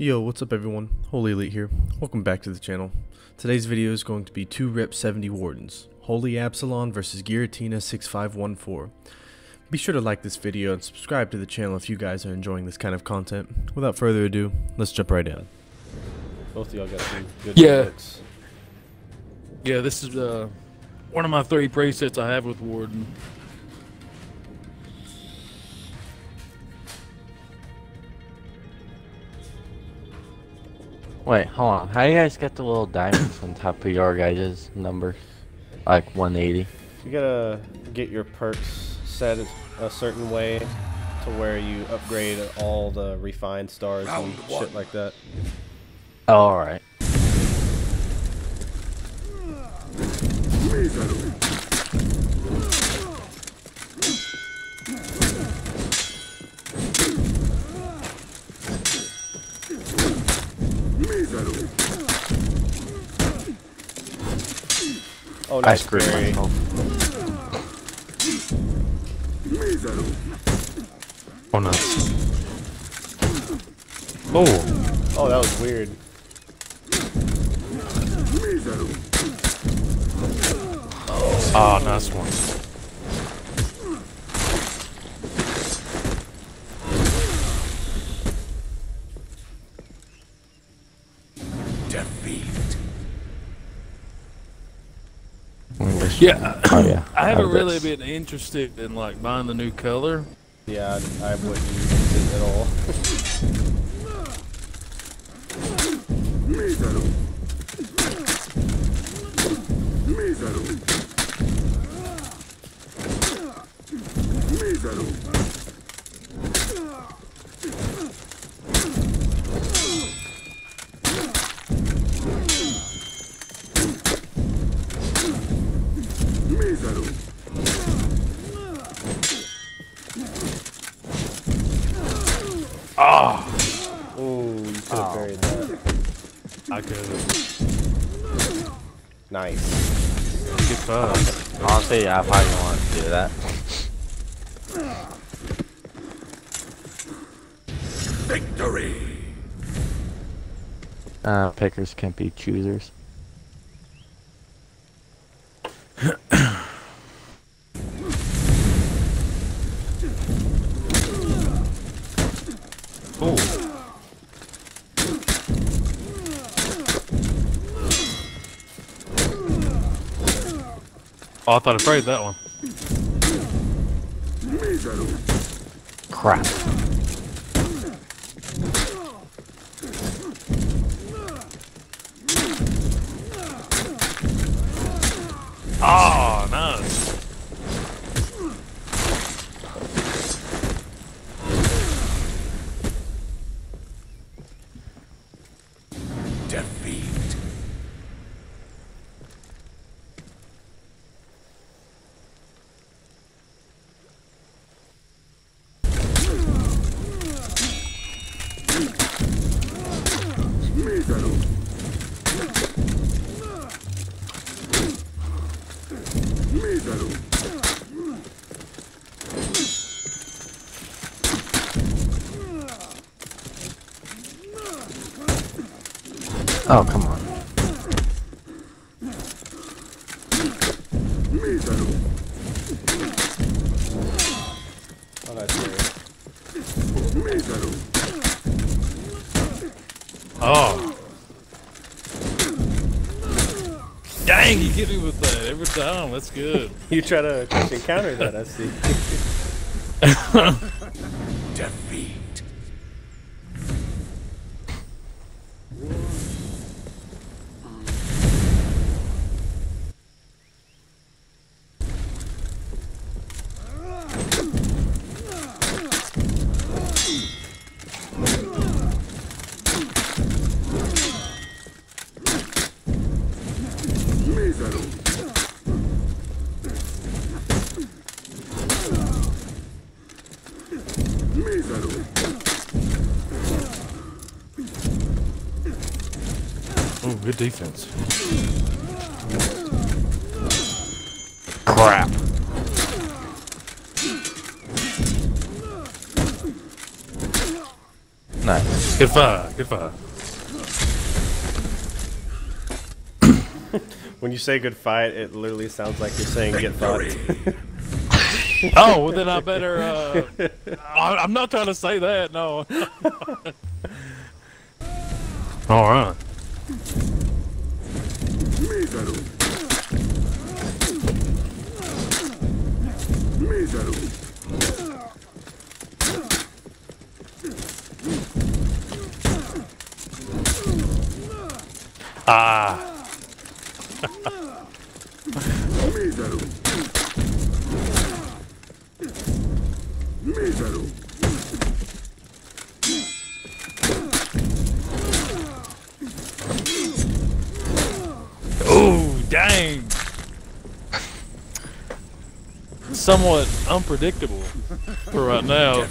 Yo, what's up everyone? Holy Elite here. Welcome back to the channel. Today's video is going to be 2 rep 70 Wardens, Holy Absolan versus Giratina 6514. Be sure to like this video and subscribe to the channel if you guys are enjoying this kind of content. Without further ado, let's jump right in. Both of y'all got some good Yeah. looks. Yeah, this is uh, one of my three presets I have with Warden. Wait, hold on. How do you guys get the little diamonds on top of your guys' number? Like 180. You gotta get your perks set a certain way to where you upgrade all the refined stars and shit like that. Oh, alright. Oh, I nice screwed parry. myself. Oh nice. Oh, Oh, that was weird. ah, nice one. Yeah, Oh, yeah. I haven't really this. been interested in like buying the new color. Yeah, I, I wouldn't use it at all. Ooh, you could have parried that. I could. Nice. Good fight. Honestly, I probably don't want to do that. Victory! Uh, pickers can't be choosers. Oh, I thought I sprayed that one. Crap. Oh, nice. Defeat. Oh, come on. Oh, nice parry. Oh. Dang, you get me with that every time. That's good. You try to quick counter that, I see. Defeat. oh, good defense. Crap. Nice. Good fight. Good fight. When you say good fight, it literally sounds like you're saying get fucked. Oh, well then I better. Uh, I, I'm not trying to say that. No. All right. だろう。ねえだろう。ああ dang. Somewhat unpredictable for right now.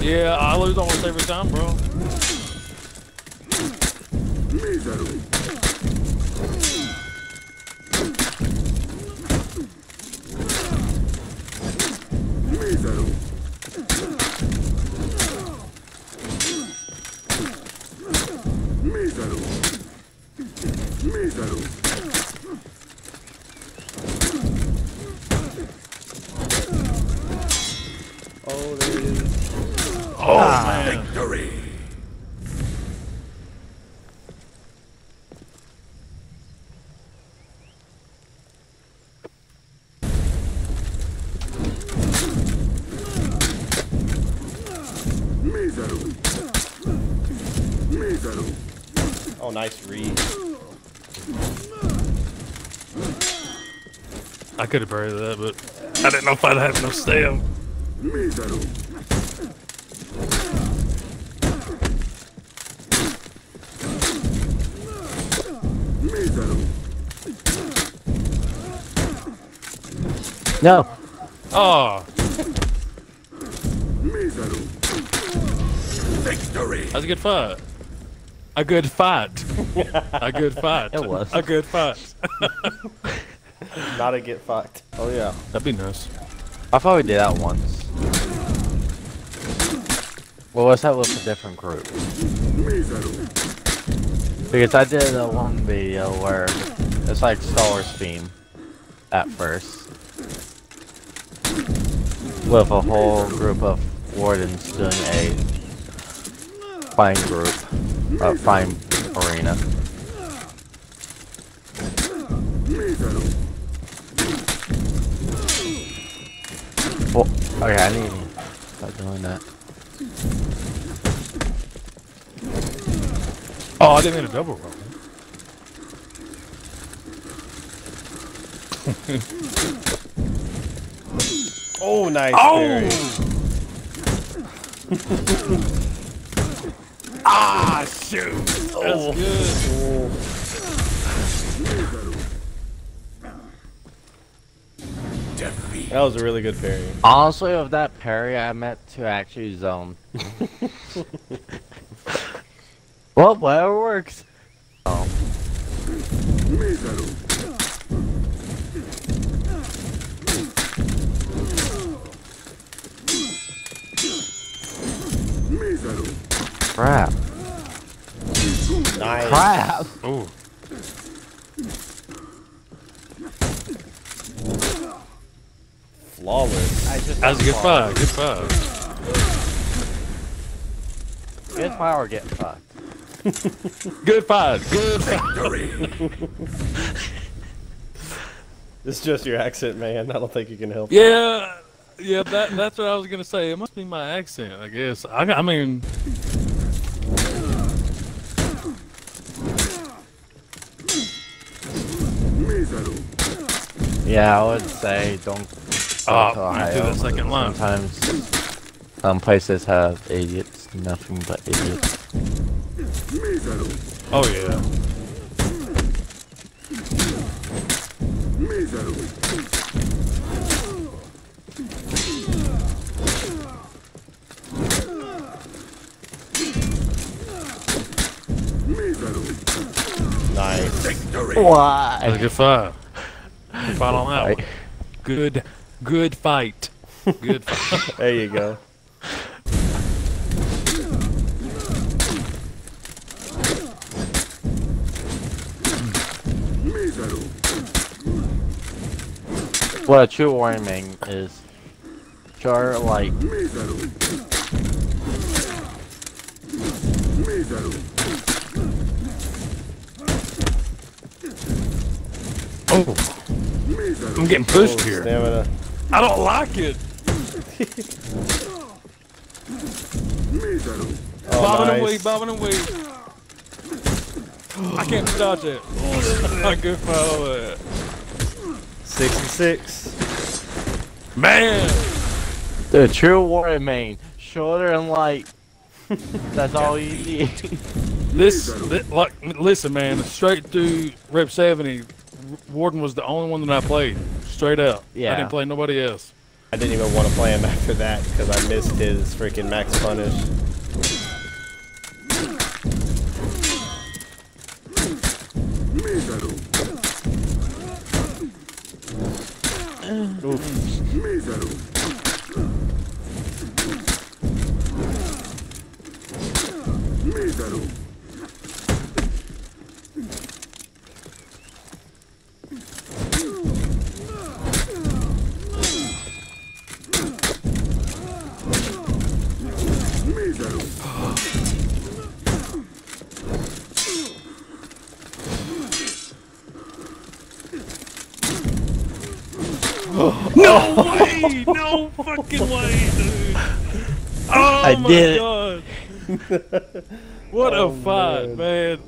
Yeah, I lose almost every time, bro. Mísero. Mísero. Mísero. Mísero. Oh, there it is. Oh, ah. man. Victory. Mísero. Mísero. Oh, nice read. I could have parried that, but I didn't know if I'd have enough stamina. No. Oh, Mísero. Victory. that's a good fight. A good fight. a good fight. It was. A good fight. Not a get fucked. Oh yeah. That'd be nice. I thought we did that once. Well, was that with a different group? Because I did a one video where it's like Star Wars theme at first. With a whole group of wardens doing a fine group, a fine arena. Well, okay, I need to start doing that. Oh, I didn't mean a double roll. Oh, nice Oh! Ah, shoot. That's Oh. good. Defeat. That was a really good parry. Honestly, with that parry, I meant to actually zone. well, whatever works. Oh, crap. Nice. Crap! Ooh. Flawless. That's a good fight. Good fight. Good power get fucked. Good fight. Good fight. Victory. It's just your accent, man. I don't think you can help. Yeah. Yeah, that that's what I was gonna say. It must be my accent, I guess. I, I mean, Yeah, I would say don't Oh, to I do Ohio. the second line. Sometimes some places have idiots, nothing but idiots. Oh yeah. Mísero. Nice. Victory. That was a good fight. Good fight on that Right. one. Good, good fight. Good fight. There you go. What a true Warden is. char like, I'm getting pushed here. Stamina. I don't like it. Oh, bobbing and nice. weave, bobbing and weave. I can't dodge it. good fight Six that. 66. Man, the true Warden main. Shorter and light. That's all you need. this, thi- like, listen, man, straight through Rep 70, Warden was the only one that I played. Straight up. Yeah. I didn't play nobody else. I didn't even want to play him after that because I missed his freaking max punish. Miseru. No way! No fucking way, dude! Oh I my did it. god! What a Oh, fight, man. man!